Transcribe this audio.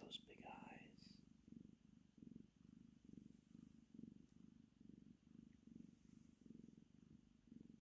those big eyes.